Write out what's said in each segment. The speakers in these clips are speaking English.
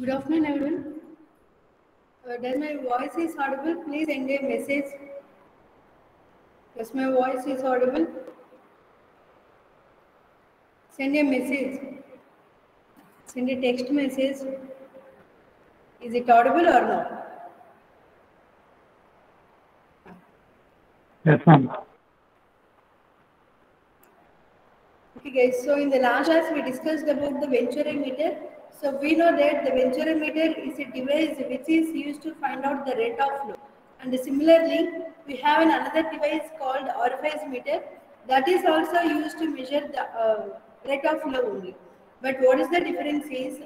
Good afternoon, everyone. Uh, does my voice is audible? Please send a message. Does my voice is audible? Send a message. Send a text message. Is it audible or not? Yes, ma'am. Okay, guys. So in the last class, we discussed about the venturometer. So we know that the venturometer is a device which is used to find out the rate of flow. And similarly, we have an another device called orifice meter that is also used to measure the uh, rate of flow only. But what is the difference is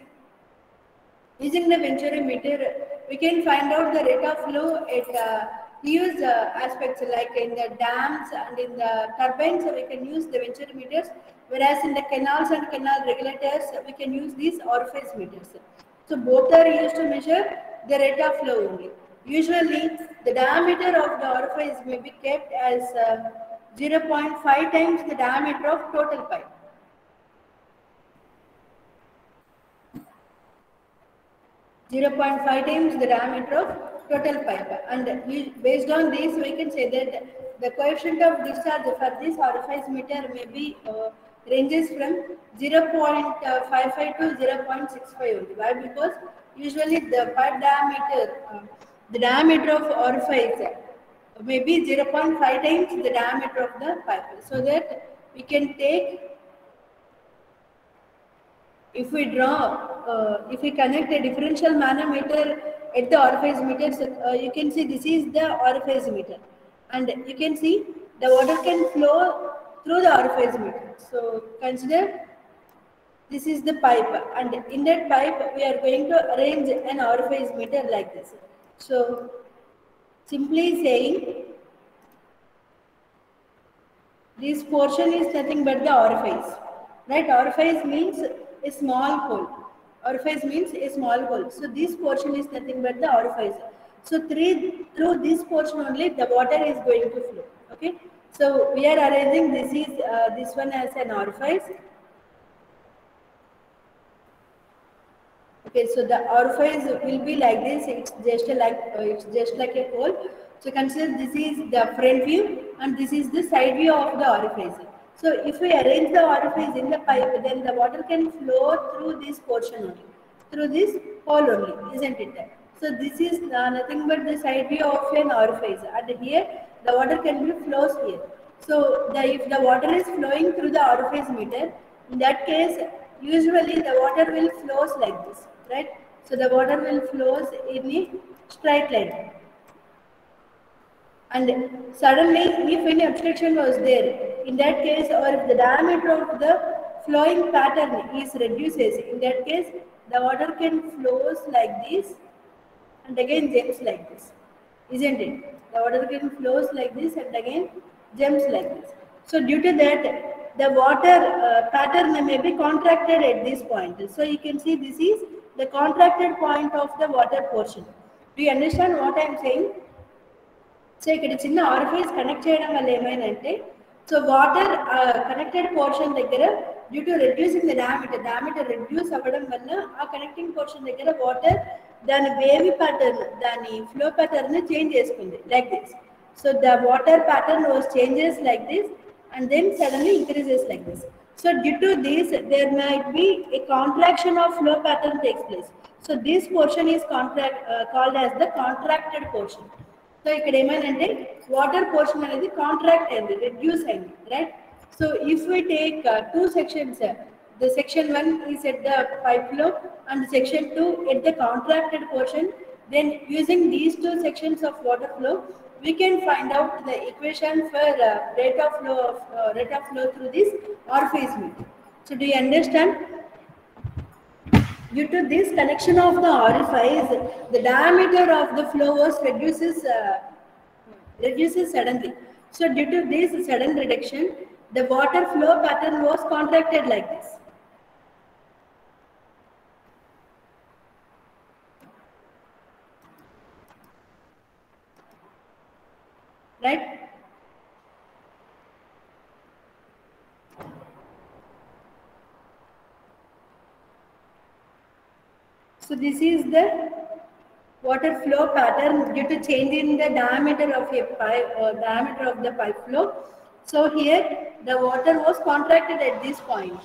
using the venturometer, we can find out the rate of flow at uh, use uh, aspects like in the dams and in the turbines, we can use the venturometers, whereas in the canals and canal regulators, we can use these orifice meters. So both are used to measure the rate of flow only. Usually, the diameter of the orifice may be kept as uh, 0.5 times the diameter of total pipe. 0.5 times the diameter of total pipe. And we- based on this, we can say that the coefficient of discharge for this orifice meter may be uh, ranges from 0.55 to 0.65. Why? Because usually the pipe diameter, uh, the diameter of orifice may be 0.5 times the diameter of the pipe. So that we can take if we draw, uh, if we connect a differential manometer at the orifice meter, so, uh, you can see this is the orifice meter. And you can see the water can flow through the orifice meter. So consider this is the pipe and in that pipe we are going to arrange an orifice meter like this. So simply saying this portion is nothing but the orifice. Right? Orifice means a small hole. Orifice means a small hole. So this portion is nothing but the orifice. So through, through this portion only the water is going to flow. Okay. So we are arranging this is uh, this one as an orifice. Okay, so the orifice will be like this. It's just like uh, it's just like a hole. So consider this is the front view and this is the side view of the orifice. So if we arrange the orifice in the pipe, then the water can flow through this portion only, through this hole only, isn't it? So this is uh, nothing but the side view of an orifice. And here the water can be flows here. So the, if the water is flowing through the orifice meter, in that case, usually the water will flows like this, right? So the water will flows in a straight line. And suddenly, if any obstruction was there, in that case, or if the diameter of the flowing pattern is reduces, in that case, the water can flows like this and again jumps like this, isn't it? The water can flows like this and again jumps like this. So due to that, the water uh, pattern may be contracted at this point. So you can see this is the contracted point of the water portion. Do you understand what I am saying? So ఇక్కడ చిన్న orifice connect చేయడం వల్ల ఏమైందంటే so water connected portion దగ్గర due to reducing the diameter diameter reduce అవ్వడం వల్ల ఆ connecting portion దగ్గర వాటర్ దాని వేవి ప్యాటర్న్ దాని ఫ్లో ప్యాటర్న్ చేంజ్ చేసుకుంది like this so the water pattern was changes like this and then suddenly increases like this so due to this there might be a contraction of flow pattern takes place so this portion is contract called as the contracted portion so ఇక్కడ ఏమైందంటే water portion అనేది contract అయింది reduce అయింది right so if we take two sections the section one is at the pipe లో and section two at the contracted portion then using these two sections of water flow we can find out the equation for uh, rate of flow of uh, rate of flow through this orifice meter so do you understand Due to this connection of the orifice, the diameter of the flow was reduces uh, reduces suddenly. So due to this sudden reduction, the water flow pattern was contracted like this. Right? So this is the water flow pattern due to change in the diameter of a pipe, uh, diameter of the pipe flow. So here the water was contracted at this point.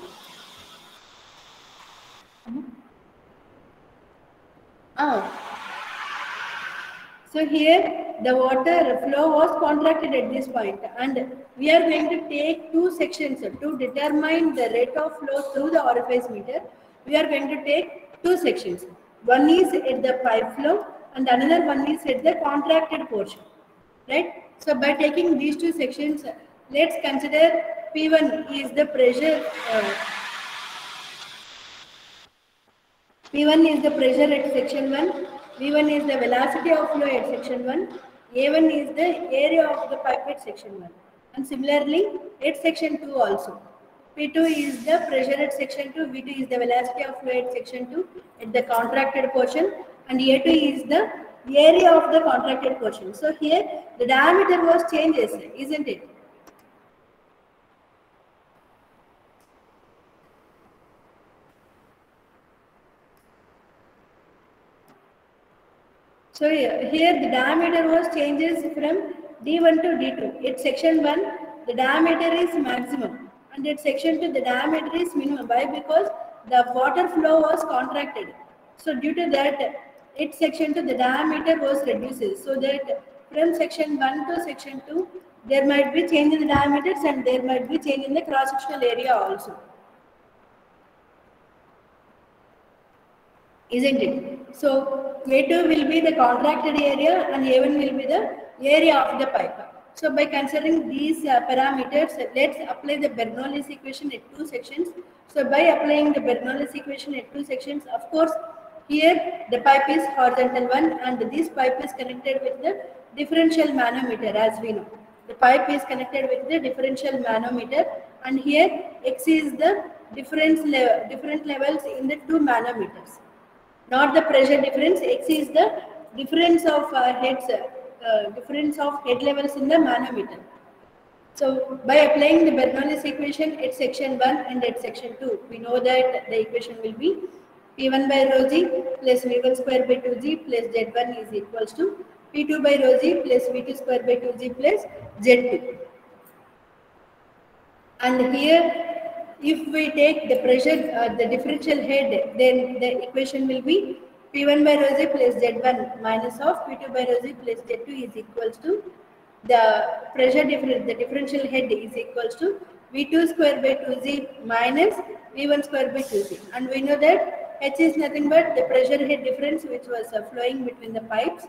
Ah. So here the water flow was contracted at this point and we are going to take two sections to determine the rate of flow through the orifice meter. We are going to take two sections. One is at the pipe flow and another one is at the contracted portion. Right? So by taking these two sections, let's consider P1 is the pressure uh, P1 is the pressure at section 1, V1 is the velocity of flow at section 1, A1 is the area of the pipe at section 1. And similarly, at section 2 also. P2 is the pressure at section 2, V2 is the velocity of flow at section 2 at the contracted portion and A2 is the area of the contracted portion. So here the diameter was changes, isn't it? So here the diameter was changes from D1 to D2. At section 1, the diameter is maximum and at section to the diameter is minimum. Why? Because the water flow was contracted. So due to that, its section to the diameter was reduces. So that from section 1 to section 2, there might be change in the diameters and there might be change in the cross-sectional area also. Isn't it? So A2 will be the contracted area and A1 will be the area of the pipe. So by considering these uh, parameters, let's apply the Bernoulli's equation at two sections. So by applying the Bernoulli's equation at two sections, of course, here the pipe is horizontal one and this pipe is connected with the differential manometer as we know. The pipe is connected with the differential manometer and here X is the difference le different levels in the two manometers not the pressure difference. X is the difference of uh, heads, difference of head levels in the manometer. So by applying the Bernoulli's equation at section 1 and at section 2, we know that the equation will be P1 by rho g plus V1 square by 2g plus Z1 is equals to P2 by rho g plus V2 square by 2g plus Z2. And here if we take the pressure, uh, the differential head, then the equation will be P1 by rho z plus Z1 minus of P2 by rho z plus Z2 is equals to the pressure difference, the differential head is equals to V2 square by 2z minus V1 square by 2z. And we know that H is nothing but the pressure head difference which was uh, flowing between the pipes.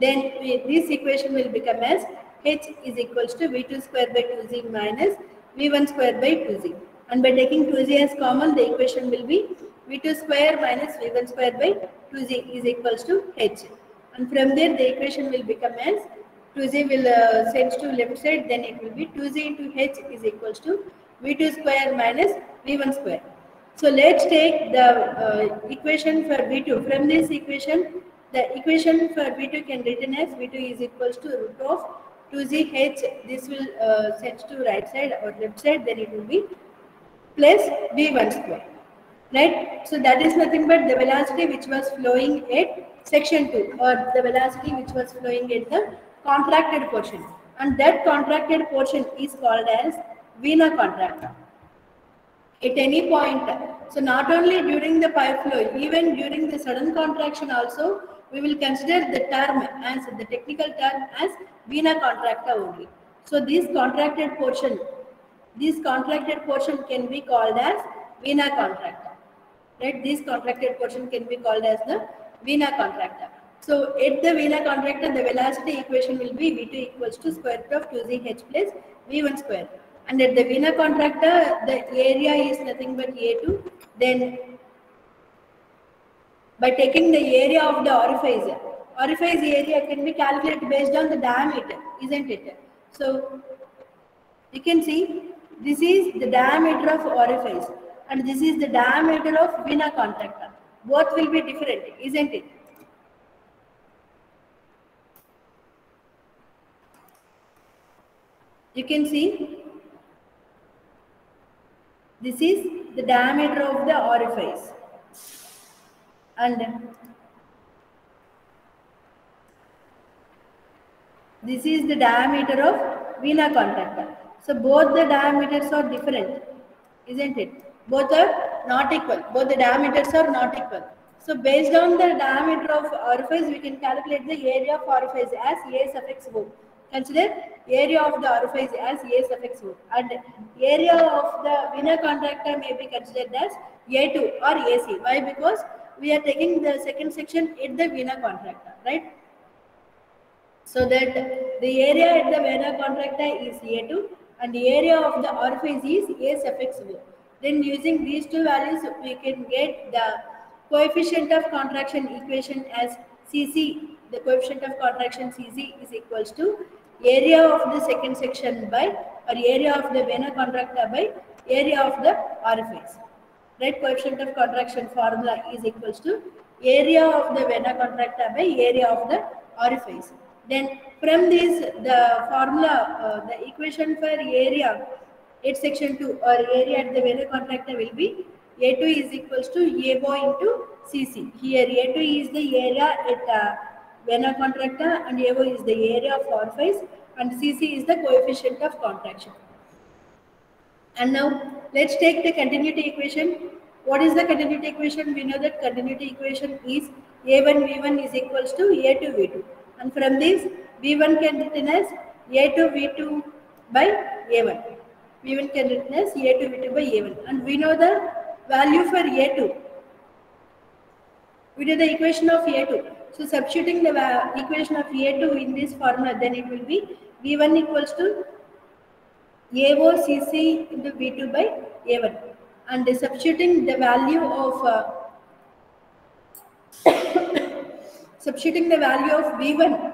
Then we, this equation will become as H is equals to V2 square by 2z minus V1 square by 2z. And by taking 2z as common, the equation will be v2 square minus v1 square by 2z is equals to h. And from there, the equation will become as 2z will uh, send to left side, then it will be 2z into h is equals to v2 square minus v1 square. So let's take the uh, equation for v2. From this equation, the equation for v2 can written as v2 is equals to root of 2zh. This will uh, set to right side or left side, then it will be plus v1 square right? So that is nothing but the velocity which was flowing at section 2 or the velocity which was flowing at the contracted portion. And that contracted portion is called as vena contracta at any point so not only during the pipe flow even during the sudden contraction also we will consider the term as the technical term as vena contracta only. So this contracted portion this contracted portion can be called as vena contracta. Right? This contracted portion can be called as the vena contracta. So at the vena contracta, the velocity equation will be V2 equals to square root of 2ZH plus V1 square. And at the vena contracta, the area is nothing but A2. Then by taking the area of the orifice, orifice area can be calculated based on the diameter, isn't it? So you can see this is the diameter of orifice and this is the diameter of vena contracta. Both will be different, isn't it? You can see this is the diameter of the orifice and this is the diameter of vena contracta. So both the diameters are different, isn't it? Both are not equal. Both the diameters are not equal. So based on the diameter of orifice, we can calculate the area of orifice as A suffix O. Consider area of the orifice as A suffix O. And area of the vena contracta may be considered as A2 or AC. Why? Because we are taking the second section at the vena contracta, right? So that the area at the vena contracta is A2 and the area of the orifice is A suffix O. Then using these two values, we can get the coefficient of contraction equation as Cc. The coefficient of contraction Cc is equals to area of the second section by or area of the vena contracta by area of the orifice. Right? Coefficient of contraction formula is equals to area of the vena contracta by area of the orifice. Then from this, the formula, uh, the equation for area at section 2 or area at the vena contracta will be A2 is equals to AO into CC. Here A2 is the area at uh, vena contracta and AO is the area of orifice and CC is the coefficient of contraction. And now let's take the continuity equation. What is the continuity equation? We know that continuity equation is A1 V1 is equals to A2 V2. And from this, V1 can written as A2 V2 by A1. V1 can written as A2 V2 by A1. And we know the value for A2. We know the equation of A2. So substituting the equation of A2 in this formula, then it will be V1 equals to AOCC into V2 by A1. And substituting the value of uh, substituting the value of V1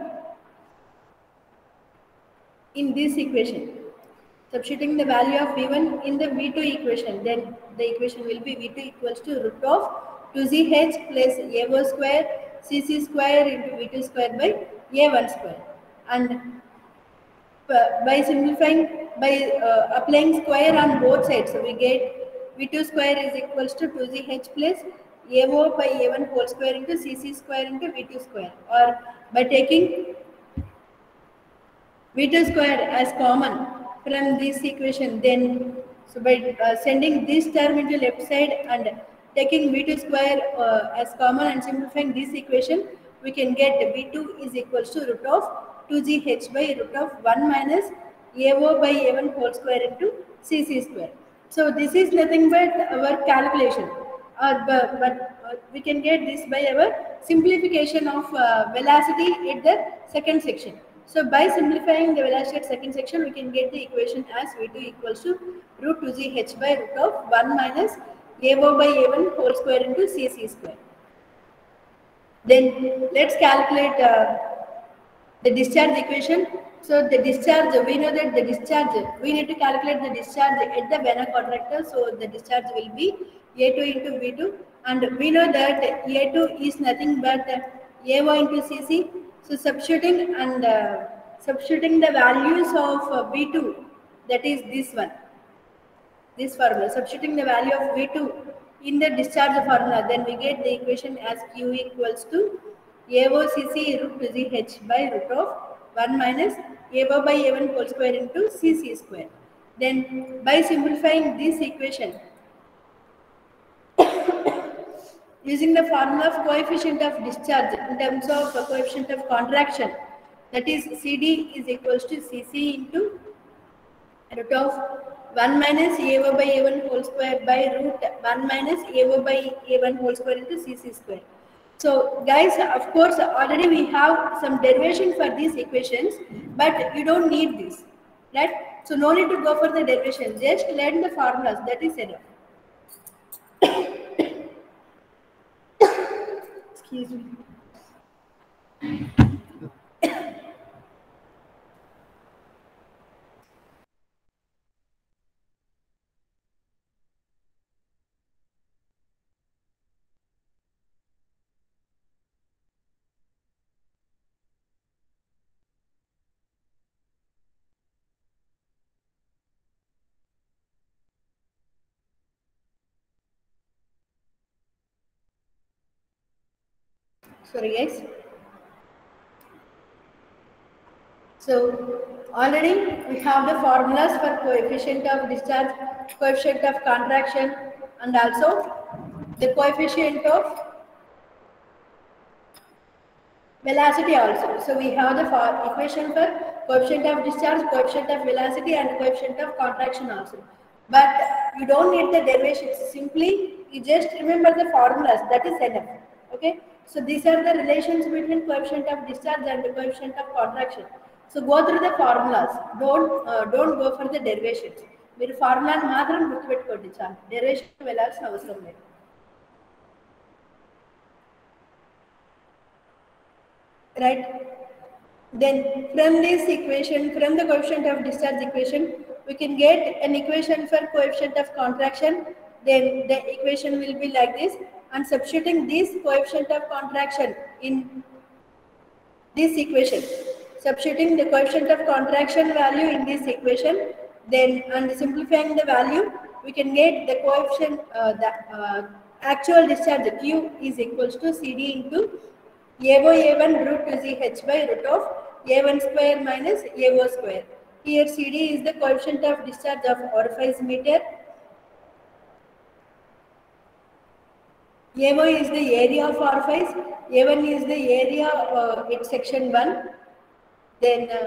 in this equation. Substituting the value of V1 in the V2 equation, then the equation will be V2 equals to root of 2ZH plus AO square CC square into V2 square by A1 square. And by simplifying, by uh, applying square on both sides, so we get V2 square is equals to 2ZH plus AO by A1 whole square into CC square into V2 square. Or by taking V2 square as common from this equation, then so by uh, sending this term into left side and taking V2 square uh, as common and simplifying this equation, we can get V2 is equals to root of 2gh by root of 1 minus AO by A1 whole square into CC square. So this is nothing but our calculation. Uh, but, but uh, we can get this by our simplification of uh, velocity at the second section. So by simplifying the velocity at second section, we can get the equation as V2 equals to root 2gh by root of 1 minus AO by A1 whole square into CC square. Then let's calculate uh, the discharge equation. So the discharge, we know that the discharge, we need to calculate the discharge at the vena contracta. So the discharge will be A2 into V2 and we know that A2 is nothing but AO into CC. So substituting and uh, substituting the values of uh, V2 that is this one, this formula, substituting the value of V2 in the discharge formula then we get the equation as Q equals to AOCC root 2ZH by root of 1 minus AO by A1 whole square into CC square. Then by simplifying this equation, using the formula of coefficient of discharge in terms of coefficient of contraction, that is CD is equals to CC into root of 1 minus AO by A1 whole square by root 1 minus AO by A1 whole square into CC square. So guys, of course, already we have some derivation for these equations, but you don't need this, right? So no need to go for the derivation, just learn the formulas, that is enough. pesquiso. Sorry guys. So already we have the formulas for coefficient of discharge, coefficient of contraction and also the coefficient of velocity also. So we have the for equation for coefficient of discharge, coefficient of velocity and coefficient of contraction also. But you don't need the derivations. Simply you just remember the formulas. That is enough. Okay. So these are the relations between coefficient of discharge and the coefficient of contraction. So go through the formulas. Don't uh, don't go for the derivations. మీరు ఫార్ములాని మాత్రం గుర్తుపెట్టుకోండి చాలు derivation వెళ్ళాల్సిన అవసరం లేదు right? Then from this equation, from the coefficient of discharge equation, we can get an equation for coefficient of contraction. Then the equation will be like this. and substituting this coefficient of contraction in this equation, substituting the coefficient of contraction value in this equation, then and simplifying the value, we can get the coefficient, uh, the uh, actual discharge Q is equals to CD into AO A1 root 2ZH by root of A1 square minus AO square. Here CD is the coefficient of discharge of orifice meter. AO is the area of orifice. A1 is the area uh, at section 1. Then uh,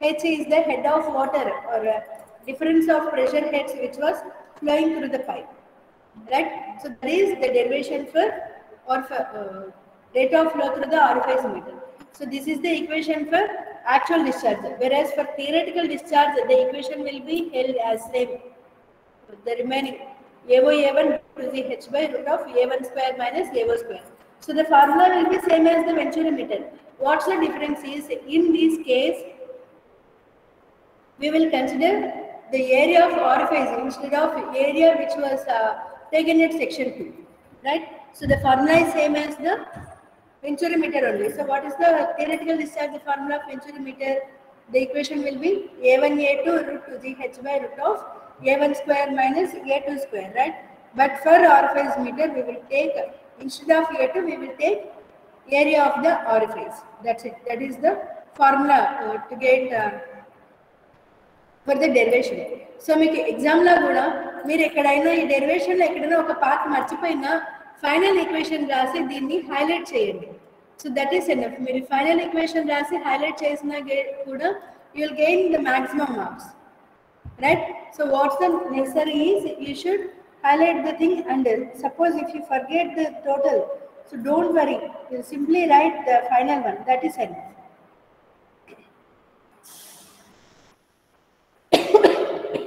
H is the head of water or uh, difference of pressure heads which was flowing through the pipe. Right? So that is the derivation for or for, uh, rate of flow through the orifice meter. So this is the equation for actual discharge. Whereas for theoretical discharge, the equation will be held as same. The remaining AO A1 to the H by root of A1 square minus AO square. So the formula will be same as the Venturi meter. What's the difference is in this case, we will consider the area of orifice instead of area which was uh, taken at section 2. Right? So the formula is same as the Venturi meter only. So what is the theoretical discharge the formula of Venturi meter? The equation will be A1 A2 root 2 G H by root of A1 square minus A2 square, right? But for orifice meter, we will take instead of A2, we will take area of the orifice. That's it. That is the formula uh, to get uh, for the derivation. So మీకు ఎగ్జామ్లో కూడా మీరు ఎక్కడైనా ఈ డెరివేషన్లో ఎక్కడైనా ఒక part మర్చిపోయినా final equation రాసి దీన్ని హైలైట్ చేయండి సో దట్ ఈస్ ఎనఫ్ మీరు ఫైనల్ ఈక్వేషన్ రాసి హైలైట్ చేసిన కూడా you will gain the maximum marks right? So what's the necessary is you should highlight the thing and suppose if you forget the total so don't worry. You simply write the final one. That is enough.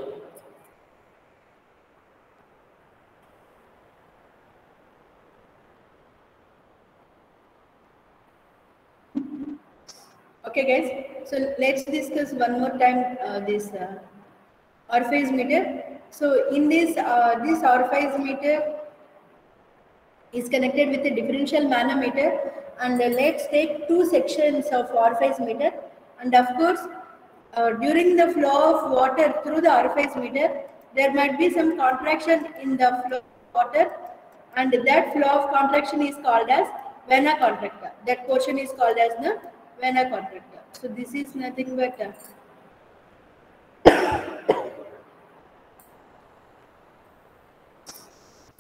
Okay guys. So let's discuss one more time uh, this uh, orifice meter. So in this uh, this orifice meter is connected with a differential manometer and let's take two sections of orifice meter. And of course uh, during the flow of water through the orifice meter there might be some contraction in the flow of water and that flow of contraction is called as vena contracta. That portion is called as the vena contracta. So this is nothing but uh,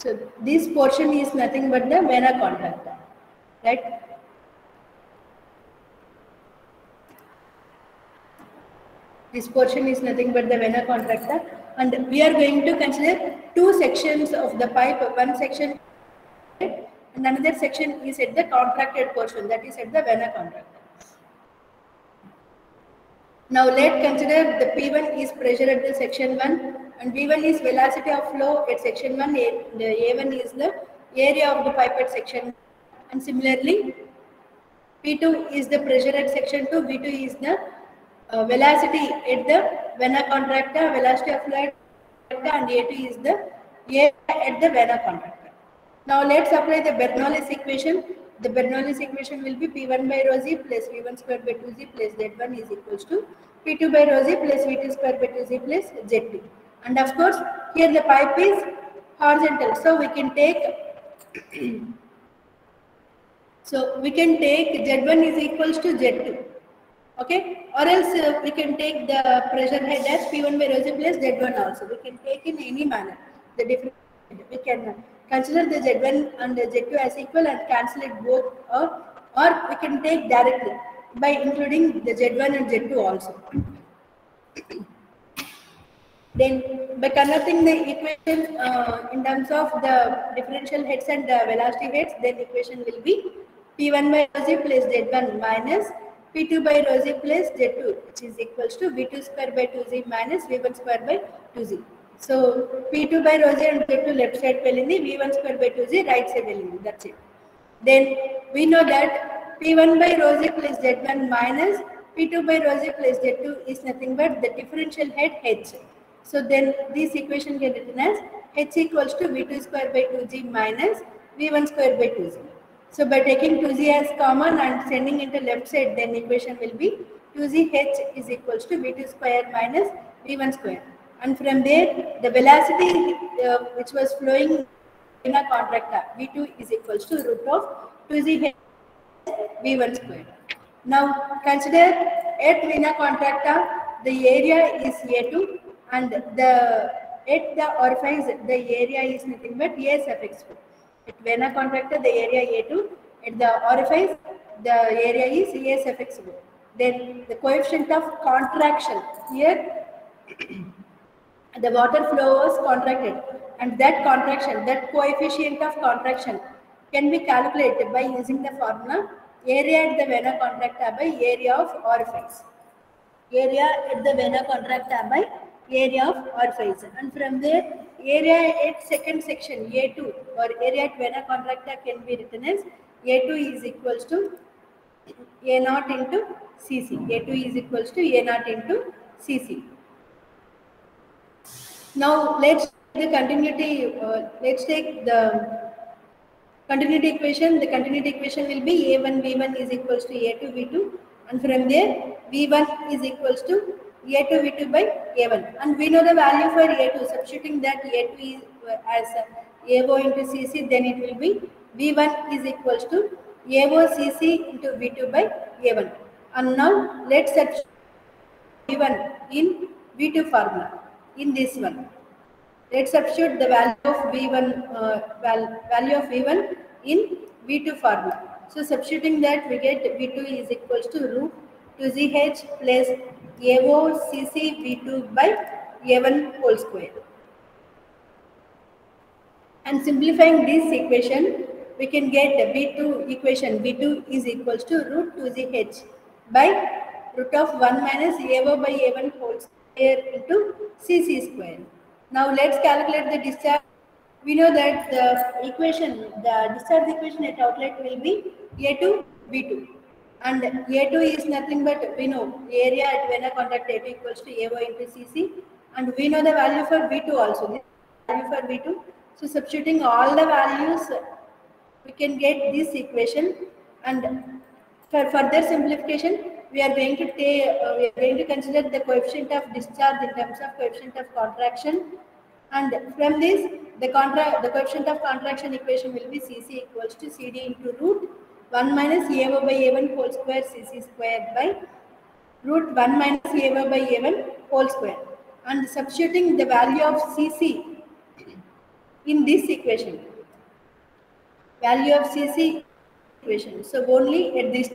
So this portion is nothing but the vena contracta, right? This portion is nothing but the vena contracta and we are going to consider two sections of the pipe, one section and another section is at the contracted portion that is at the vena contracta. Now let consider the P1 is pressure at the section 1 and V1 is velocity of flow at section 1, A, the A1 is the area of the pipe at section and similarly P2 is the pressure at section 2, V2 is the uh, velocity at the vena contracta, velocity of flow at and A2 is the area at the vena contracta. Now let's apply the Bernoulli's equation. The Bernoulli's equation will be P1 by rho z plus V1 square by 2z plus Z1 is equals to P2 by rho z plus V2 square by 2z plus Z2. And of course, here the pipe is horizontal. So we can take, So we can take Z1 is equals to Z2. Okay, or else uh, we can take the pressure head as P1 by rho plus Z1 also. We can take in any manner the different. We can consider the Z1 and the Z2 as equal and cancel it both, or or we can take directly by including the Z1 and Z2 also. Then by converting the equation uh, in terms of the differential heads and the velocity heads, then equation will be P1 by rho z plus Z1 minus P2 by rho z plus Z2 which is equals to V2 square by 2z minus V1 square by 2z. So P2 by rho z and Z2 left side వెళ్ళింది V1 square by 2z right side వెళ్ళింది that's it. Then we know that P1 by rho z plus Z1 minus P2 by rho z plus Z2 is nothing but the differential head H. So then this equation can be written as H equals to V2 square by 2g minus V1 square by 2z. So by taking 2z as common and sending into left side, then equation will be 2zh is equals to V2 square minus V1 square. And from there, the velocity uh, which was flowing in a contractor, V2 is equals to root of 2zh V1 square. Now consider at Vena contracta, the area is A2 and the at the orifice, the area is nothing but A suffix 4. At Vena contracta, the area A2, at the orifice, the area is A suffix 4. Then the coefficient of contraction here the water flow contracted and that contraction, that coefficient of contraction can be calculated by using the formula area at the vena contracta by area of orifice. Area at the vena contracta by area of orifice. And from there, area at second section A2 or area at vena contracta can be written as A2 is equals to A naught into CC. A2 is equals to A naught into CC. Now let's the continuity. Uh, let's take the continuity equation. The continuity equation will be a1 v1 is equals to a2 v2, and from there v1 is equals to a2 v2 by a1, and we know the value for a2. Substituting that a2 is uh, as uh, avo into cc, then it will be v1 is equals to avo cc into v2 by a1. And now let's substitute v1 in v2 formula in this one. Let's substitute the value of V1, uh, val value of V1 in V2 formula. So substituting that we get V2 is equals to root 2ZH plus AO CC V2 by A1 whole square. And simplifying this equation, we can get the V2 equation V2 is equals to root 2ZH by root of 1 minus AO by A1 whole square into CC square. Now let's calculate the discharge. We know that the equation, the discharge equation at outlet will be A2 V2. And A2 is nothing but we know area at vena contact A2 equals to AO into CC. And we know the value for V2 also. Value for V2. So substituting all the values, we can get this equation. And for further simplification, we are going to take, uh, we are going to consider the coefficient of discharge in terms of coefficient of contraction. And from this, the contra the coefficient of contraction equation will be Cc equals to Cd into root 1 minus AO by A1 whole square Cc square by root 1 minus AO by A1 whole square. And substituting the value of Cc in this equation, value of Cc equation. So only at this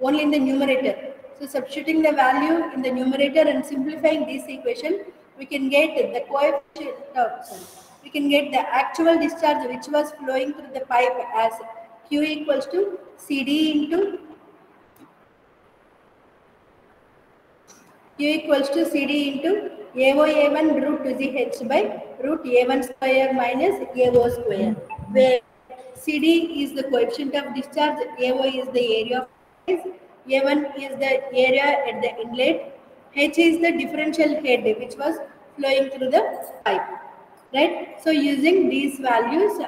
only in the numerator. So substituting the value in the numerator and simplifying this equation, we can get the coefficient of, sorry, we can get the actual discharge which was flowing through the pipe as Q equals to CD into Q equals to CD into AOA1 root 2ZH by root A1 square minus AO square, where CD is the coefficient of discharge, AO is the area of a1 is the area at the inlet, H is the differential head which was flowing through the pipe, right? So using these values,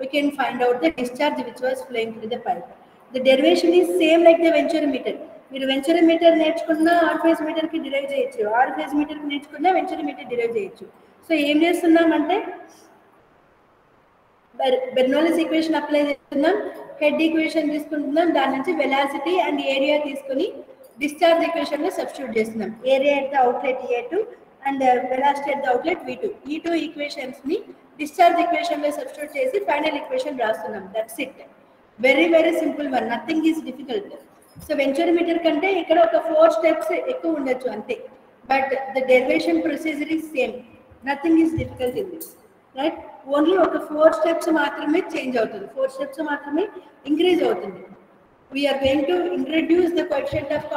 we can find out the discharge which was flowing through the pipe. The derivation is same like the venturometer. మీరు venturimeter నేర్చుకున్న orifice మీటర్కి derive చేయొచ్చు. Orifice మీటర్కి నేర్చుకున్న venturimeter derive చేయొచ్చు. So ఏం చేస్తున్నామంటే Bernoulli's equation apply చేస్తున్నాం. హెడ్ ఈక్వేషన్ తీసుకుంటున్నాం. దాని నుంచి వెలాసిటీ అండ్ ఏరియా తీసుకుని డిశ్చార్జ్ ఈక్వేషన్లో సబ్స్టిట్యూట్ చేస్తున్నాం. Area at the outlet A two and velocity at the outlet V two ఈ టూ ఈక్వేషన్స్ని డిశ్చార్జ్ ఈక్వేషన్లో సబ్స్టిట్యూట్ చేసి ఫైనల్ ఈక్వేషన్ రాస్తున్నాం. That's it very very simple one nothing is difficult so venturimeter కంటే ఇక్కడ ఒక ఫోర్ స్టెప్స్ ఎక్కువ ఉండొచ్చు అంతే. But the derivation procedure is same nothing is difficult in this right only ఒక ఫోర్ స్టెప్స్ మాత్రమే చేంజ్ అవుతుంది. ఫోర్ స్టెప్స్ మాత్రమే ఇంక్రీజ్ అవుతుంది. We're going to introduce the question of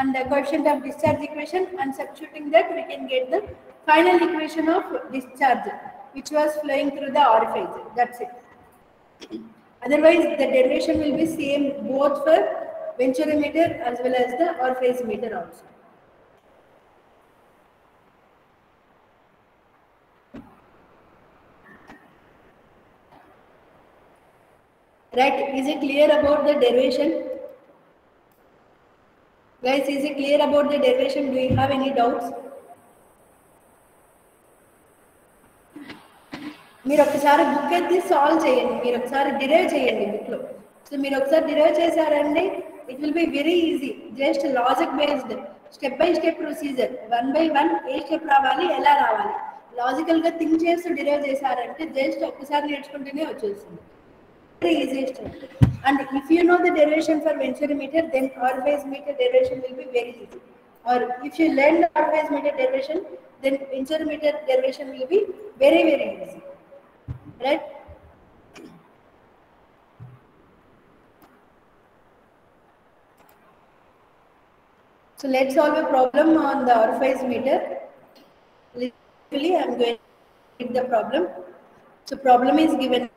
and the coefficient of discharge equation and substituting that we can get the final equation of discharge which was flowing through the orifice. That's it. Otherwise the derivation will be same both for venturometer as well as the orifice meter also. Right is it clear about the derivation guys is it clear about the derivation? Do you have any doubts? మీరు ఒకసారి book ఎత్తి solve చేయండి. మీరు ఒకసారి derive చేయండి బుక్లో. So మీరు ఒకసారి డిరైవ్ చేశారండి it will be very easy just logic based step by step procedure one by one A step రావాలి ఎలా రావాలి? లాజికల్గా థింక్ చేస్తూ డిరైవ్ చేశారంటే జస్ట్ ఒక్కసారి నేర్చుకుంటేనే వచ్చేస్తుంది. Easiest. And if you know the derivation for venturometer, then orifice meter derivation will be very easy. Or if you learn the orifice meter derivation, then venturometer derivation will be very, very easy. Right? So let's solve a problem on the orifice meter. Literally, I'm going to read the problem. So problem is given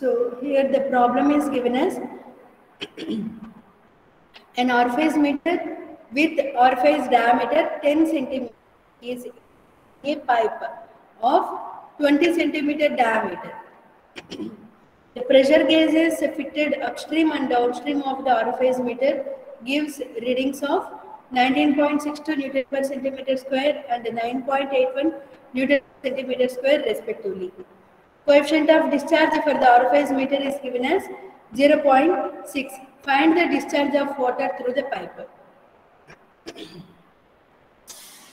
So here the problem is given as an orifice meter with orifice diameter 10 centimeter is a pipe of 20 centimeter diameter. the pressure gauge is fitted upstream and downstream of the orifice meter gives readings of 19.62 Newton per centimeter square and 9.81 Newton per centimeter square respectively. Coefficient of discharge for the orifice meter is given as 0.6. Find the discharge of water through the pipe.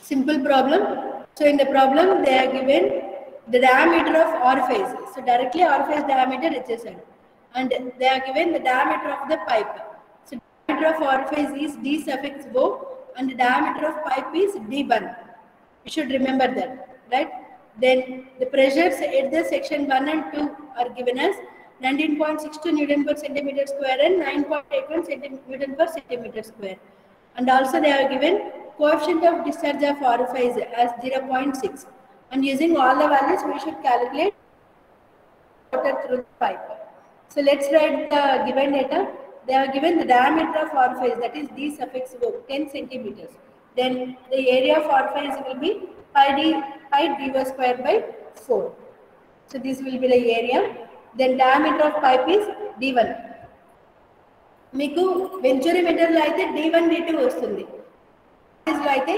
Simple problem. So in the problem, they are given the diameter of orifice. So directly orifice diameter is said. And they are given the diameter of the pipe. So diameter of orifice is D suffix O and the diameter of pipe is D1. You should remember that, right? Then the pressures at the section 1 and 2 are given as 19.62 Newton per centimeter square and 9.81 Newton per centimeter square. And also they are given coefficient of discharge of orifice as 0.6. And using all the values, we should calculate water through the pipe. So let's write the given data. They are given the diameter of orifice that is D suffix O 10 centimeters. Then the area of orifice will be pi d pi d square by 4. So this will be the area. Then diameter of pipe is d1. మీకు venturi material అయితే D one D two వస్తుంది. అయితే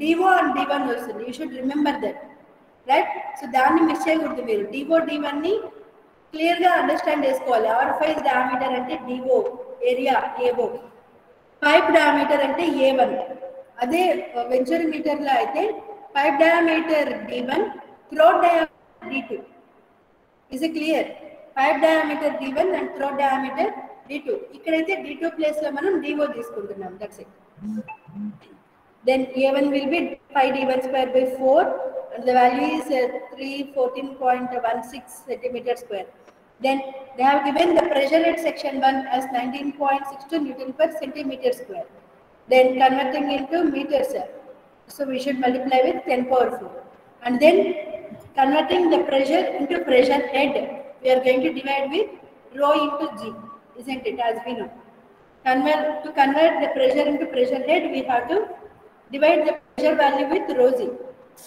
D o and D one వస్తుంది. You should remember that right so దాన్ని miss చేయకూడదు మీరు. డివో D వన్ని క్లియర్గా అండర్స్టాండ్ చేసుకోవాలి. ఆర్ ఫైవ్ డయామీటర్ అంటే D O area A O pipe diameter అంటే ఏ వన్ అదే uh, వెంచరీ మీటర్లో అయితే pipe diameter D one throat diameter D two is clear pipe diameter D one and throat diameter D two ఇక్కడైతే D two place లో మనం డివో తీసుకుంటున్నాం that's it then a1 will be pi d1 square by 4 and the value is uh, 314.16 centimeter square then they have given the pressure at section 1 as 19.62 newton per centimeter square then converting into meters uh, So we should multiply with 10 power 4. And then converting the pressure into pressure head, we are going to divide with rho into G, isn't it, as we know. Convert, to convert the pressure into pressure head, we have to divide the pressure value with rho G.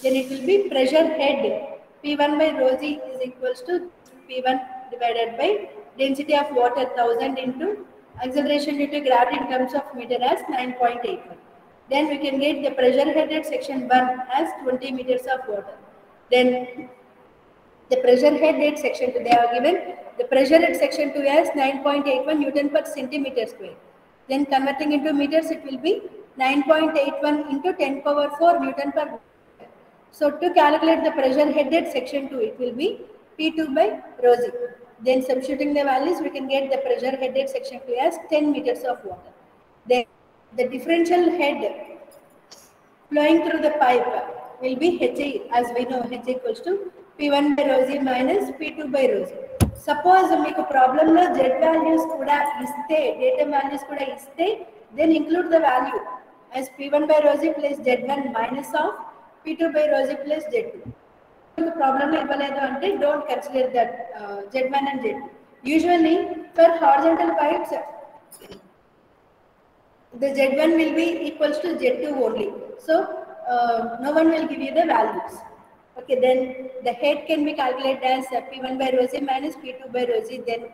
Then it will be pressure head. P1 by rho G is equals to P1 divided by density of water 1000 into acceleration due to gravity in terms of meter as 9.81. Then we can get the pressure head at section 1 as 20 meters of water. Then the pressure head at section 2, they are given the pressure at section 2 as 9.81 Newton per centimeter square. Then converting into meters, it will be 9.81 into 10 power 4 Newton per meter. So to calculate the pressure head at section 2, it will be P2 by rho g. Then substituting the values, we can get the pressure head at section 2 as 10 meters of water. Then the differential head flowing through the pipe will be HA as we know HA equals to P1 by rho Z minus P2 by rho Z. Suppose మీకు ప్రాబ్లంలో Z values కూడా ఇస్తే datum values కూడా ఇస్తే then include the value as P one by rho g plus Z one minus of P two by rho g plus Z two ప్రాబ్లంలో ఇవ్వలేదు అంటే don't consider that Z one and Z usually for horizontal pipes the Z1 will be equals to Z2 only. So uh, no one will give you the values. Okay, then the head can be calculated as uh, P1 by rho c minus P2 by rho c. Then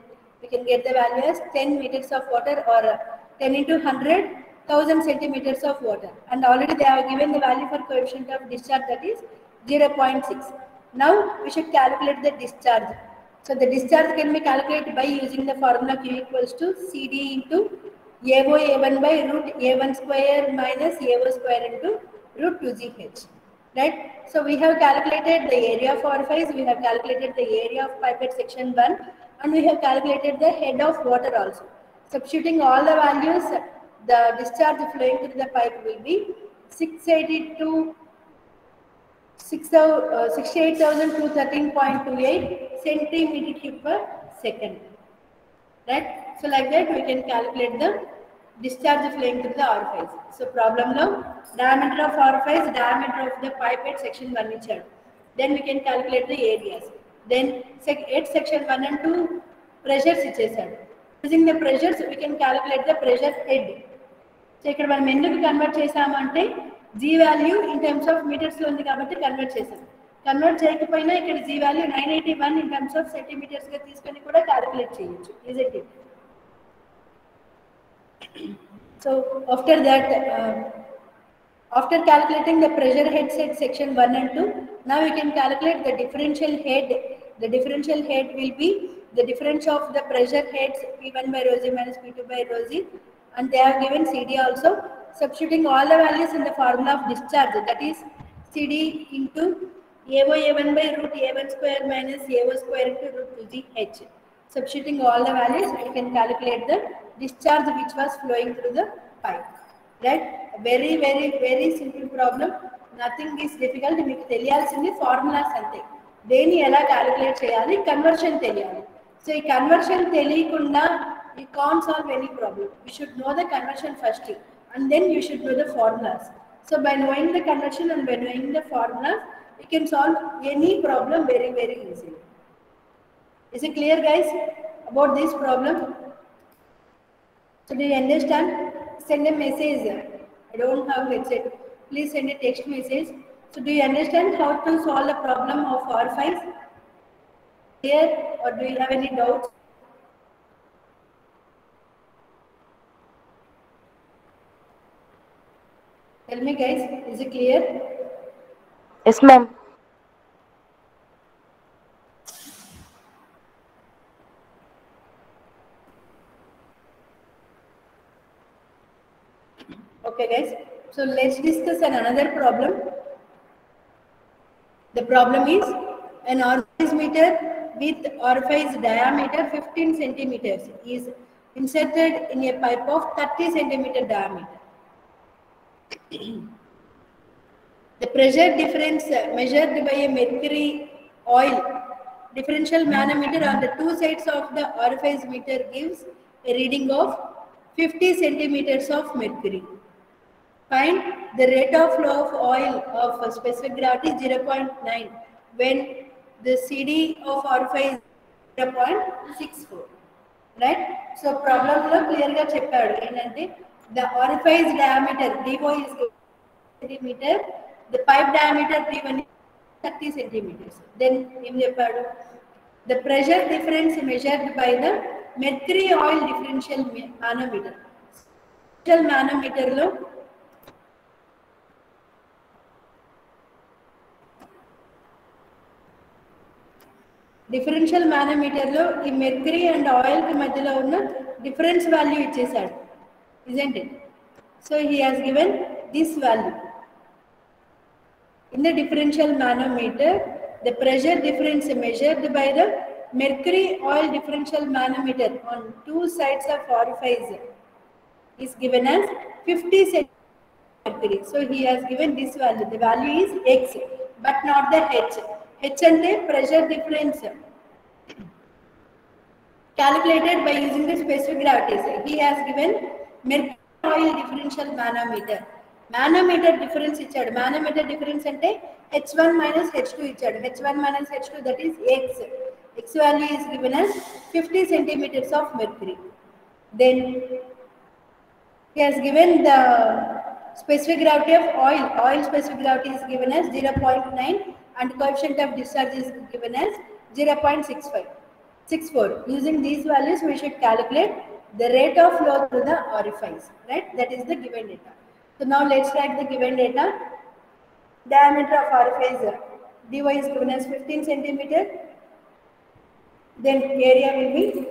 we can get the value as 10 meters of water or uh, 10 into 100, 1000 centimeters of water. And already they have given the value for coefficient of discharge that is 0.6. Now we should calculate the discharge. So the discharge can be calculated by using the formula Q equals to CD into A1 by root A1 square minus AO square into root 2GH. Right? So we have calculated the area of orifice, we have calculated the area of pipette section 1 and we have calculated the head of water also. Substituting all the values, the discharge flowing through the pipe will be 682 68,213.28 uh, centimeter cube per second. Right? So like that we can calculate the discharge flowing through the orifice. So problem now, diameter of orifice, diameter of the pipe at section 1 ichadu. Then we can calculate the areas. Then sec at section 1 and 2 pressures ఇచ్చేసాడు. Using the pressures we can calculate the pressure head. So ఇక్కడ మనం ఎందుకు convert చేసామంటే G value in terms of మీటర్స్లో ఉంది కాబట్టి convert చేసాం convert చేయకపోయినా ఇక్కడ G value nine eighty one in terms of centimetres గా తీసుకొని కూడా క్యాలిక్యులేట్ చేయొచ్చు is it So after that, uh, after calculating the pressure head set section 1 and 2, now we can calculate the differential head. The differential head will be the difference of the pressure heads P1 by rho g minus P2 by rho g and they have given CD also. Substituting all the values in the formula of discharge that is CD into AO A1 by root A1 square minus AO square into root 2GH. Substituting all the values, we can calculate the discharge which was flowing through the pipe. Right? Very, very, very simple problem. Nothing is difficult. మీకు తెలియాల్సింది formulas అంతే దేన్ని ఎలా calculate చేయాలి conversion తెలియాలి so ఈ conversion తెలియకుండా you can solve any problem you should know the conversion first and then you should know the formulas so by knowing the conversion and by knowing the formulas we can solve any problem very, very easily. Is it clear, guys, about this problem? So, do you understand? Send a message. I don't have headset. Please send a text message. So, do you understand how to solve the problem of orifice? Here, or do you have any doubts? Tell me, guys, is it clear? Yes, ma'am. Okay, guys. So let's discuss another problem. The problem is an orifice meter with orifice diameter 15 centimeters is inserted in a pipe of 30 centimeter diameter. the pressure difference measured by a mercury oil differential manometer on the two sides of the orifice meter gives a reading of 50 centimeters of mercury. Find the rate of flow of oil of a specific gravity is 0.9 when the CD of orifice is 0.64. Right so ప్రాబ్లంలో క్లియర్గా చెప్పాడు ఏంటంటే the ఆరిఫైజ్ diameter DO is centimetre The pipe diameter D thirty centimetres then ఏం చెప్పాడు? The pressure difference measured by the mercury oil differential manometer మానోమీటర్లో differential మానోమీటర్లో ఈ mercury and ఆయిల్కి మధ్యలో ఉన్న డిఫరెన్స్ వాల్యూ ఇచ్చేసాడు isn't so he has given this value In the differential manometer, the pressure difference measured by the mercury oil differential manometer on two sides of orifice is given as 50 centimeters. So he has given this value. The value is x, but not the h. h and the pressure difference calculated by using the specific gravity. He has given mercury oil differential manometer. Manometer difference ఇచ్చాడు manometer difference అంటే H one minus H two ఇచ్చాడు H one minus H two that is X X value is given as fifty centimetres of mercury then he has given the specific gravity of oil. Oil specific gravity is given as 0.9 and coefficient of discharge is given as 0.65. 64. Using these values, we should calculate the rate of flow through the orifice, right? That is the given data. So now let's write the given data. Diameter of orifice dy is given as 15 centimeter. Then area will be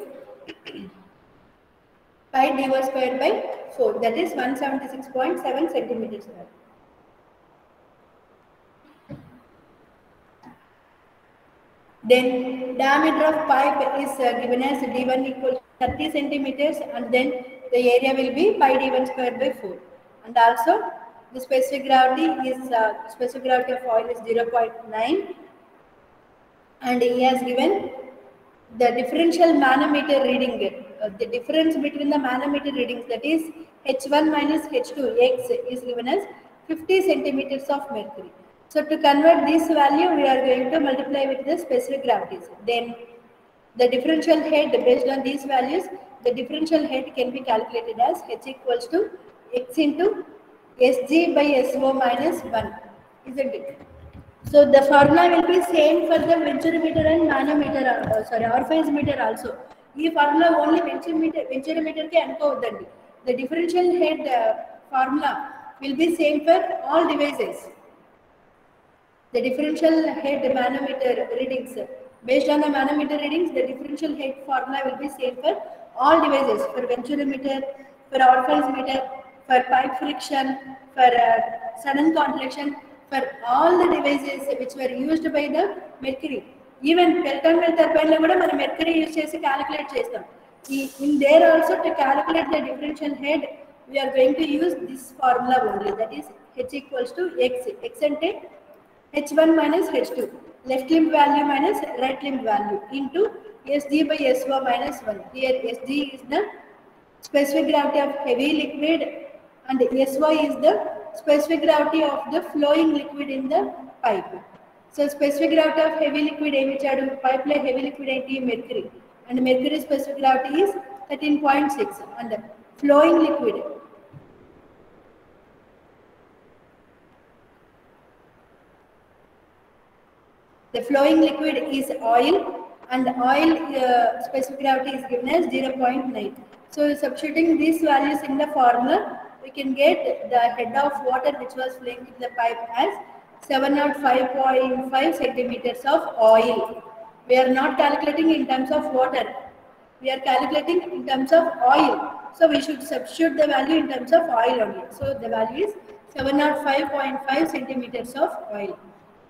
pi dy square by 4 that is 176.7 centimeters square. Then diameter of pipe is uh, given as d1 equal to 30 centimeters and then the area will be pi d1 square by 4 and also the specific gravity is uh, specific gravity of oil is 0.9 and he has given the differential manometer reading, uh, the difference between the manometer readings that is H1 minus H2 X is given as 50 centimeters of mercury. So to convert this value, we are going to multiply with the specific gravities. Then the differential head based on these values, the differential head can be calculated as H equals to X into Sg by So minus 1, isn't it? So the formula will be same for the venturimeter and manometer, uh, sorry, orifice meter also. ఈ formula only వెంచరీమీటర్ వెంచరీమీటర్ కి అనుకోవద్దండి the differential head formula will be same for all devices the differential head manometer readings based on the manometer readings the differential head formula will be same for all devices for venturimeter for orifice meter for pipe friction for uh, sudden contraction for all the devices which were used by the mercury. Even Pelton wheel టర్బైన్లో కూడా మనం mercury use చేసి calculate చేస్తాం. ఈ in there also to calculate the differential head we're going to use this formula only that is H equals to X X అంటే H one minus H two left limb value minus right limb value into SD by SO minus one here SD is the specific gravity of heavy liquid and Sy is the specific gravity of the flowing liquid in the pipe. So specific gravity of heavy liquid A which are pipe like heavy liquid anti mercury and mercury specific gravity is 13.6 and the flowing liquid The flowing liquid is oil and oil uh, specific gravity is given as 0.9. So substituting these values in the formula we can get the head of water which was flowing in the pipe as 705.5 centimeters of oil. We are not calculating in terms of water. We are calculating in terms of oil. So we should substitute the value in terms of oil only. So the value is 705.5 centimeters of oil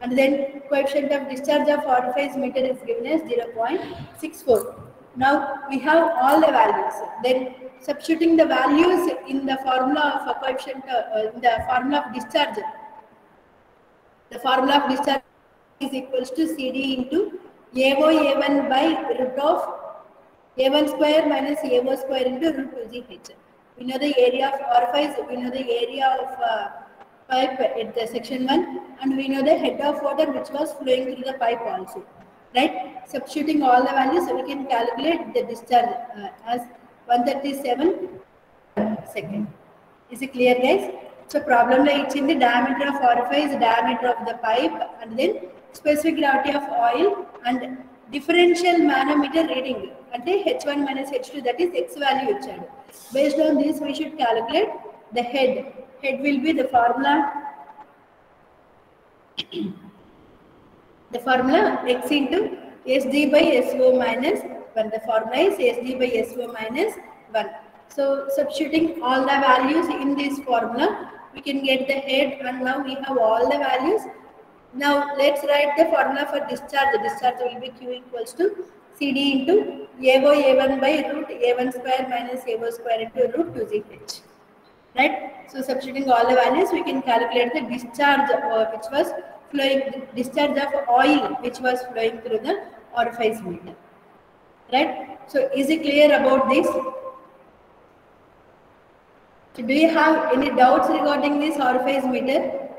and then coefficient of discharge of orifice meter is given as 0.64. Now we have all the values. Then substituting the values in the formula of coefficient, uh, in the formula of discharge. The formula of discharge is equals to CD into AO A1 by root of A1 square minus AO square into root 2GH. we know the area of orifice, we know the area of uh, pipe at the section 1 and we know the head of water which was flowing through the pipe also Right? Substituting all the values, we can calculate the discharge uh, as 137 second. Is it clear guys? So problem లో ఇచ్చింది diameter of orifice, diameter of the pipe and then specific gravity of oil and differential manometer reading అంటే H1 minus H2 that is X value ఇచ్చాడు. Based on this we should calculate the head. Head will be the formula the formula x into sd by so minus 1 the formula is sd by so minus 1 so substituting all the values in this formula we can get the head and now we have all the values. Now let's write the formula for discharge. The discharge will be q equals to cd into avo a1 by root a1 square minus avo square into root 2gh right? So substituting all the values we can calculate the discharge uh, which was flowing discharge of oil which was flowing through the orifice meter. Right? So is it clear about this? So do you have any doubts regarding this orifice meter?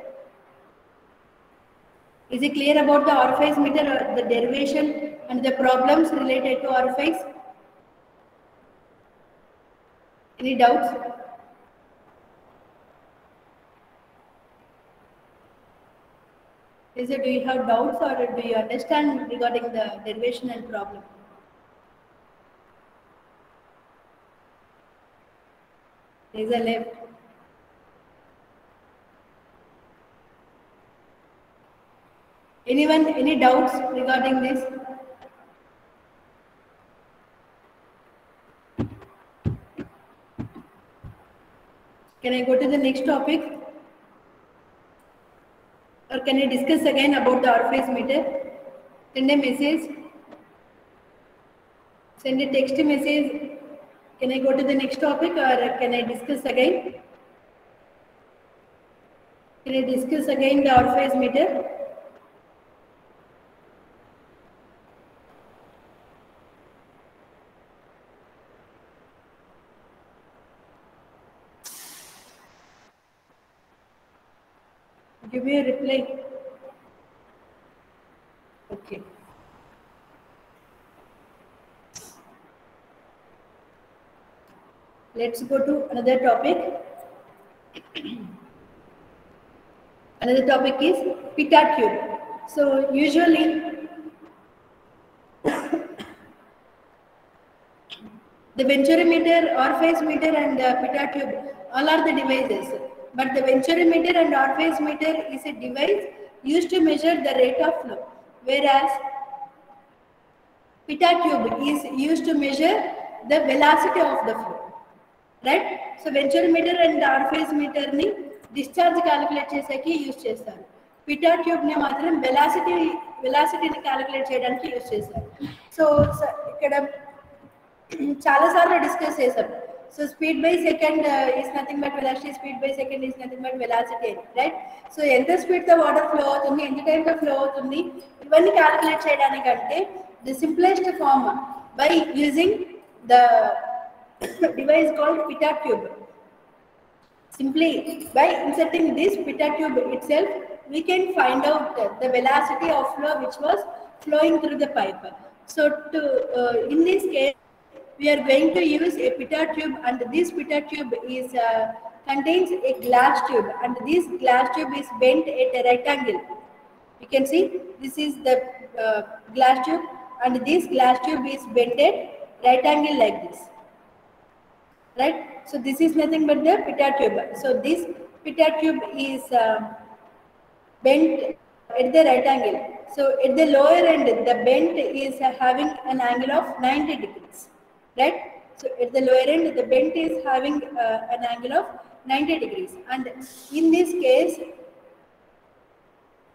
Is it clear about the orifice meter or the derivation and the problems related to orifice? Any doubts Is it, do you have doubts or do you understand regarding the derivation and problem? Raise a left. Anyone, any doubts regarding this? Can I go to the next topic? Or can I discuss again about the orifice meter? Send a message. Send a text message. Can I go to the next topic or can I discuss again? Can I discuss again the orifice meter? A reply. Okay. Let's go to another topic. another topic is pitot tube. So usually the venturimeter, orifice meter and uh, pitot tube all are the devices. But the venturimeter and orifice meter is a device used to measure the rate of flow. Whereas pita tube is used to measure the velocity of the flow. Right so venturimeter and orifice meter ని discharge calculate చేసేకి use చేస్తారు పిటా tube ని మాత్రం velocity వెలాసిటీని calculate చేయడానికి use చేస్తారు so ఇక్కడ చాలా సార్లు డిస్కస్ చేసాం So speed by second uh, is nothing but velocity, speed by second is nothing but velocity, right? So in the speed the water flow, in the time the flow, when you calculate the simplest form by using the device called pitot tube. Simply by inserting this pitot tube itself, we can find out the velocity of flow which was flowing through the pipe. So uh, in this case, we are going to use a pitot tube and this pitot tube is uh, contains a glass tube and this glass tube is bent at a right angle. You can see this is the uh, glass tube and this glass tube is bent at right angle like this right? So this is nothing but the pitot tube. So this pitot tube is uh, bent at the right angle. So at the lower end, the bent is having an angle of 90 degrees, right? So at the lower end, the bent is having uh, an angle of 90 degrees. And in this case,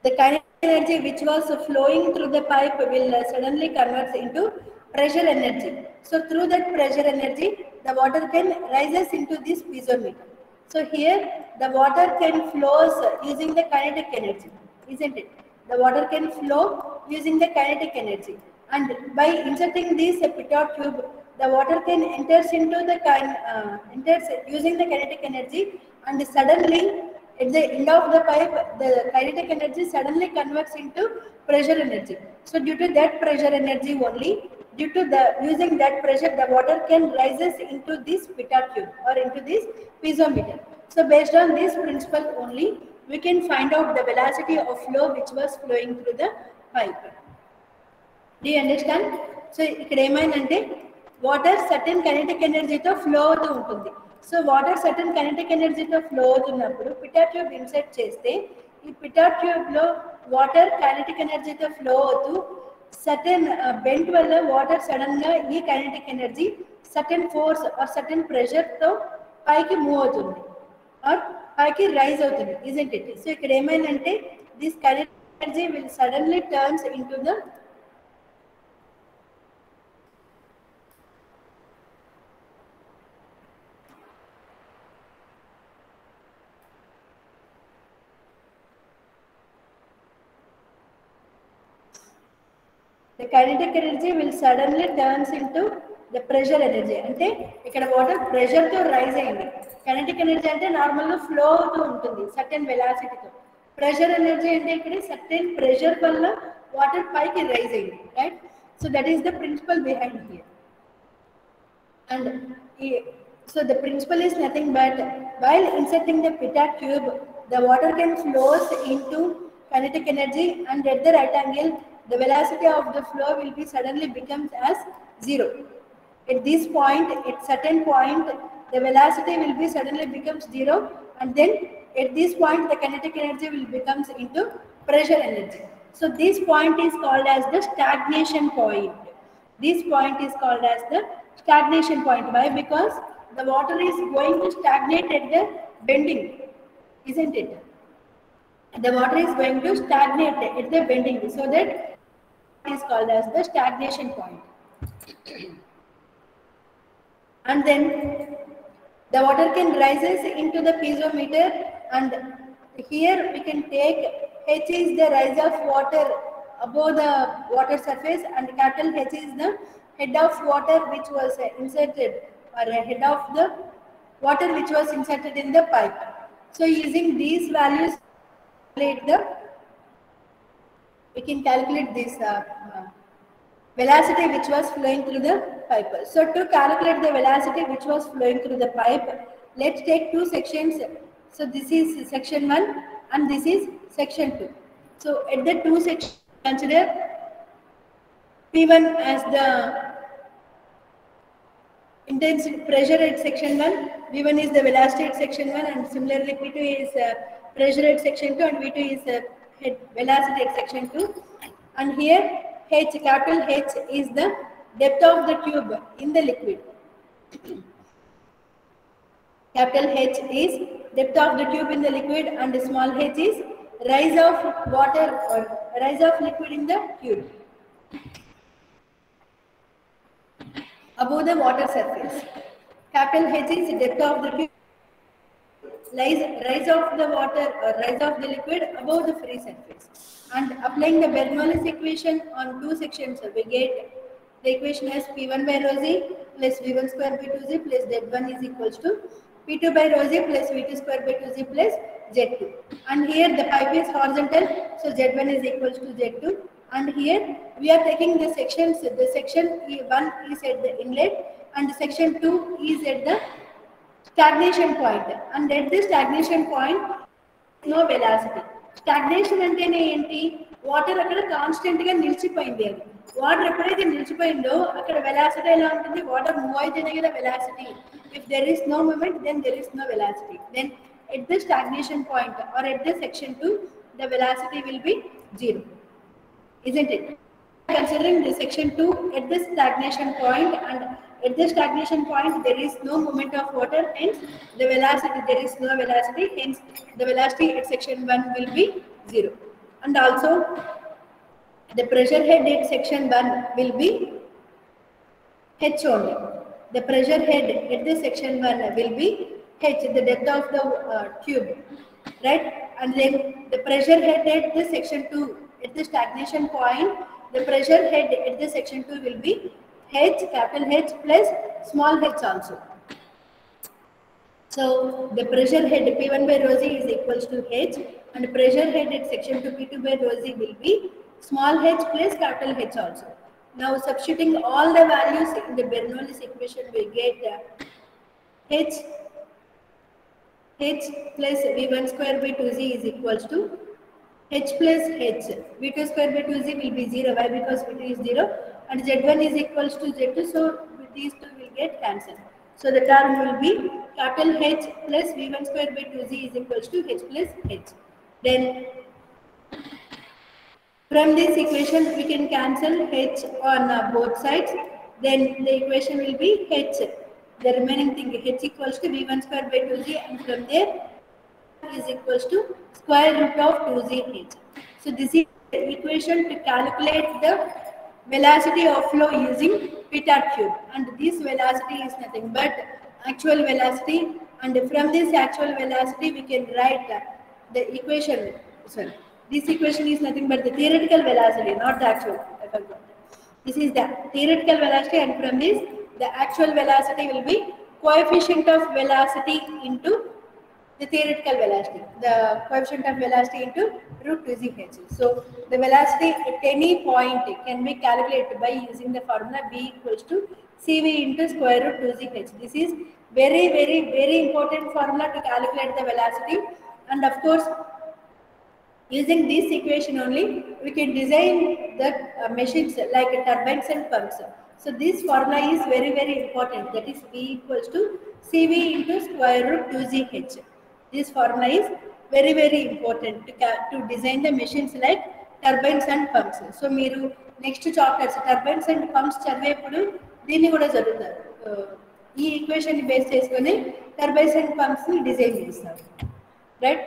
the kinetic energy which was flowing through the pipe will uh, suddenly convert into pressure energy. So through that pressure energy, the water can rises into this piezometer. So here the water can flows using the kinetic energy, isn't it? The water can flow using the kinetic energy. And by inserting this pitot tube, the water can enters into the kind, uh, enters using the kinetic energy and suddenly at the end of the pipe the kinetic energy suddenly converts into pressure energy. So due to that pressure energy only due to the using that pressure the water can rises into this pitot tube or into this piezometer. So based on this principle only we can find out the velocity of flow which was flowing through the pipe. Do you understand? So ఇక్కడ ఏమైందంటే water certain kinetic ఎనర్జీతో flow అవుతూ ఉంటుంది. So water certain kinetic ఎనర్జీతో flow అవుతున్నప్పుడు pitot tube insert చేస్తే ఈ pitot ట్యూబ్లో వాటర్ కైనటిక్ ఎనర్జీతో ఫ్లో అవుతూ సర్టెన్ బెంట్ వల్ల వాటర్ సడన్గా ఈ kinetic energy certain force or certain ప్రెషర్తో పైకి మూవ్ అవుతుంది. ఆర్ పైకి రైజ్ అవుతుంది ఇజెంట్ ఇట్? సో ఇక్కడ ఏమైందంటే this kinetic energy will suddenly turns in the kinetic energy will suddenly turns into the pressure energy. and then water pressure to rise kinetic energy and normal flow to certain velocity pressure energy and certain pressure pala, water pipe is rising right? So that is the principle behind here. And so the principle is nothing but while inserting the pitot tube the water can flows into kinetic energy and at the right angle the velocity of the flow will be suddenly becomes as zero at this point at certain point the velocity will be suddenly becomes zero and then at this point the kinetic energy will becomes into pressure energy so this point is called as the stagnation point this point is called as the stagnation point. Why? Because the water is going to stagnate at the bending, isn't it? The water is going to stagnate at the bending, so that is called as the stagnation point. And then the water can rises into the piezometer, and here we can take H is the rise of water above the water surface, and capital H is the head of water which was inserted or head of the water which was inserted in the pipe. So using these values, calculate the we can calculate this uh, uh, velocity which was flowing through the pipe. So to calculate the velocity which was flowing through the pipe, let's take two sections. So this is section 1 and this is section 2. So at the two sections, consider P1 as the intensity pressure at section 1, V1 is the velocity at section 1 and similarly P2 is uh, pressure at section 2 and V2 is uh, head velocity at section 2 and here H capital H is the depth of the tube in the liquid. capital H is depth of the tube in the liquid and small h is rise of water or rise of liquid in the tube. above the water surface. Capital H is depth of the tube, rise, rise of the water or rise of the liquid above the free surface. And applying the Bernoulli's equation on two sections, we get the equation as P1 by rho z plus V1 square by 2z plus Z1 is equals to P2 by rho z plus V2 square by 2z plus Z2. And here the pipe is horizontal, so Z1 is equals to Z2 and here we are taking the sections the section 1 is at the inlet and the section 2 is at the stagnation point and at the stagnation point no velocity stagnation అంటేనే ఏంటి? Water అక్కడ కాన్స్టెంట్గా నిలిచిపోయింది అది. Water ఎప్పుడైతే నిలిచిపోయిందో అక్కడ velocity ఎలా ఉంటుంది? వాటర్ మూవ్ అయితేనే కదా velocity if there is no movement then there is no velocity then at the stagnation point or at the section two the velocity will be zero isn't it? Considering the section 2 at the stagnation point and at the stagnation point there is no movement of water hence the velocity there is no velocity hence the velocity at section 1 will be 0 and also the pressure head at section 1 will be h only. The pressure head at the section 1 will be h the depth of the uh, tube right? And then the pressure head at the section 2 at the stagnation point, the pressure head at the section 2 will be H, capital H plus small h also. So the pressure head P1 by rho z is equals to H and pressure head at section 2 P2 by rho z will be small h plus capital H also. Now substituting all the values in the Bernoulli's equation we get uh, H H plus V1 square by 2Z is equals to H plus H. V2 square by 2Z will be 0. Why? Because V2 is 0 and Z1 is equals to Z2. So these two will get cancelled. So the term will be capital H plus V1 square by 2Z is equals to H plus H. Then from this equation we can cancel H on uh, both sides. Then the equation will be H. The remaining thing H equals to V1 square by 2Z and from there is equals to square root of 2ZH. So this is the equation to calculate the velocity of flow using Pitot tube. And this velocity is nothing but actual velocity. And from this actual velocity we can write the equation. Sorry. This equation is nothing but the theoretical velocity not the actual. This is the theoretical velocity and from this the actual velocity will be coefficient of velocity into the theoretical velocity, the coefficient of velocity into root 2zh. So the velocity at any point can be calculated by using the formula v equals to cv into square root 2zh. This is very, very, very important formula to calculate the velocity. And of course, using this equation only, we can design the uh, machines like turbines and pumps. So this formula is very, very important. That is v equals to cv into square root 2zh. This formula is very, very important to, to design the machines like turbines and pumps. So మీరు next chapters turbines and pumps చదివేప్పుడు దీన్ని కూడా చదువుతారు. Uh, ఈ equation base చేసుకొని turbines and పంప్స్ని design చేస్తారు. Right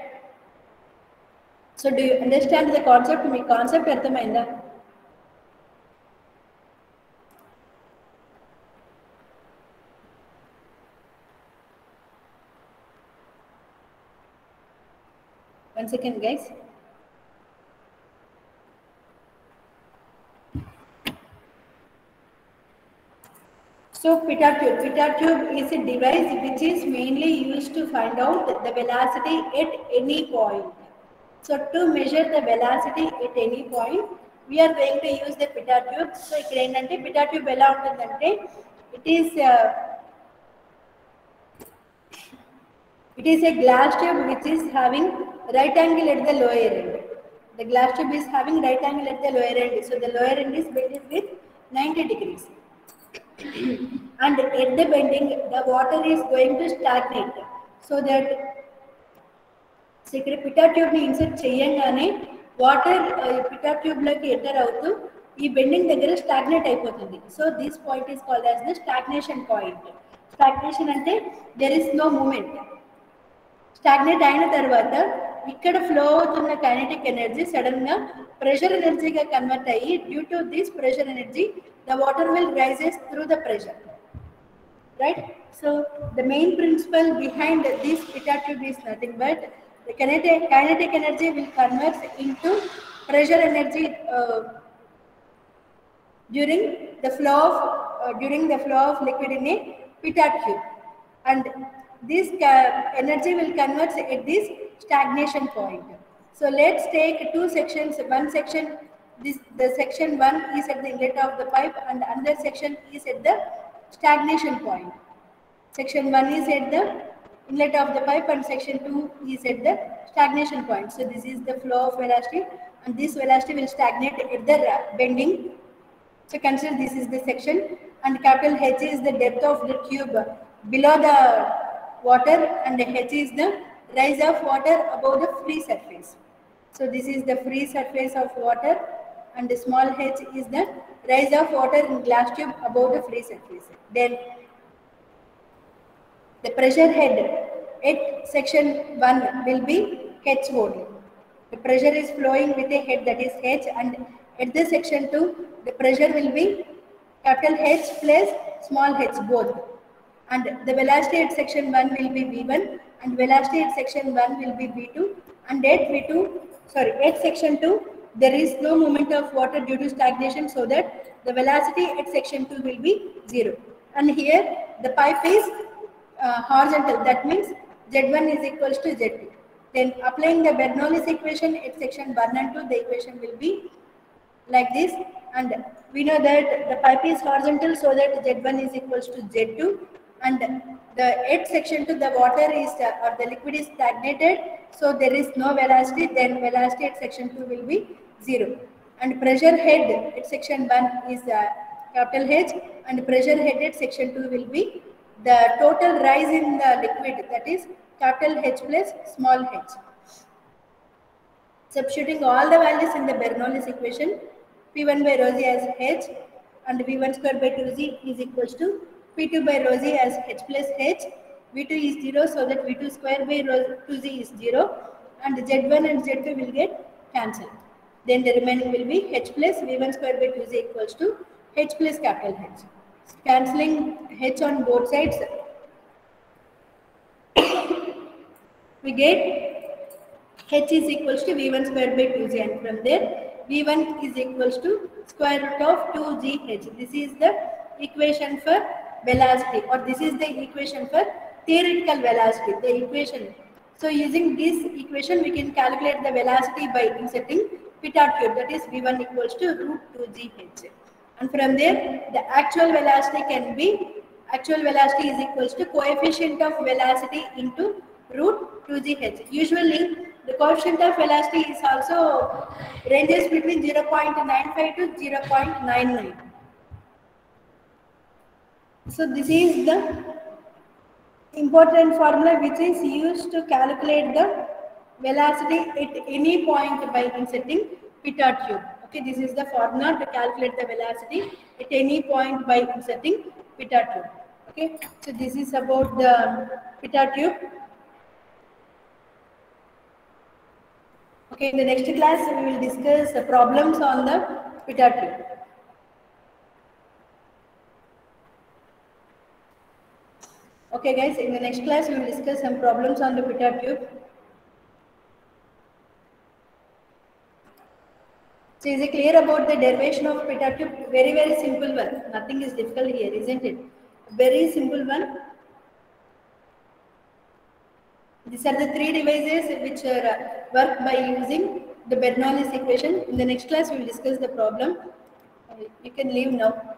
so do understand the concept me concept అర్థమైందా? One second, guys. So, pitot tube. Pitot tube is a device which is mainly used to find out the velocity at any point. So, to measure the velocity at any point, we are going to use the pitot tube. So, ఇక్కడ ఏంటంటే పిటాట్ tube ఎలా ఉంటుందంటే it is it is a glass tube which is having Right angle at the lower end. The glass tube is having right angle at the lower end. So the lower end is bended with 90 degrees. and at the bending, the water is going to stagnate. So that so ఇక్కడ pitot tube insert చేయంగానే water pitot tube enter అవుతూ ఈ bending దగ్గర stagnate అయిపోతుంది so this point is called as the stagnation point stagnation అంటే there is no movement stagnate అయిన తర్వాత ikkada flow the kinetic energy. Suddenly pressure energy ga convert due to this pressure energy the water will rises through the pressure. Right? So the main principle behind this pitot tube is nothing but the kinetic kinetic energy will converts into pressure energy uh, during the flow of uh, during the flow of liquid in a pitot tube and this uh, energy will converts at this stagnation point. So let's take two sections one section this the section one is at the inlet of the pipe and another section is at the stagnation point. Section 1 is at the inlet of the pipe and section 2 is at the stagnation point. So this is the flow of velocity and this velocity will stagnate at the bending. So consider this is the section and capital H is the depth of the tube below the water and the H is the rise of water above the free surface so this is the free surface of water and the small h is the rise of water in glass tube above the free surface. Then the pressure head at section 1 will be H only. The pressure is flowing with a head that is H and at the section 2 the pressure will be capital H plus small h both. And the velocity at section 1 will be V1 and velocity at section 1 will be V2 and at V2 sorry at section 2 there is no movement of water due to stagnation so that the velocity at section 2 will be 0. And here the pipe is uh, horizontal that means Z1 is equals to Z2. Then applying the Bernoulli's equation at section 1 and 2 the equation will be like this and we know that the pipe is horizontal so that Z1 is equals to Z2 and the head section to the water is uh, or the liquid is stagnated. So there is no velocity then velocity at section 2 will be 0 and pressure head at section 1 is uh, capital H. And pressure head at section 2 will be the total rise in the liquid that is capital H plus small h. Substituting all the values in the Bernoulli's equation, P1 by rho z as h and V1 square by 2z is equals to P2 by rho z as h plus h, V2 is 0 so that V2 square by rho 2z is 0 and Z1 and Z2 will get cancelled. Then the remaining will be h plus V1 square by 2z equals to h plus capital H. Cancelling h on both sides, we get h is equals to v1 square by 2z and from there v1 is equals to square root of 2gh. This is the equation for velocity or this is the equation for theoretical velocity, the equation. So using this equation we can calculate the velocity by inserting pitot tube that is v1 equals to root 2gh. And from there the actual velocity can be actual velocity is equals to coefficient of velocity into root 2gh. Usually, the coefficient of velocity is also ranges between 0.95 to 0.99. So this is the important formula which is used to calculate the velocity at any point by inserting pitot tube. Okay, this is the formula to calculate the velocity at any point by inserting pitot tube. Okay, so this is about the pitot tube. Okay, in the next class we will discuss the problems on the pitot tube. Okay guys, in the next class we will discuss some problems on the pitot tube. So is it clear about the derivation of pitot tube? Very very simple one. Nothing is difficult here, isn't it? Very simple one. These are the three devices which are, uh, work by using the Bernoulli's equation. In the next class, we will discuss the problem. Uh, You can leave now.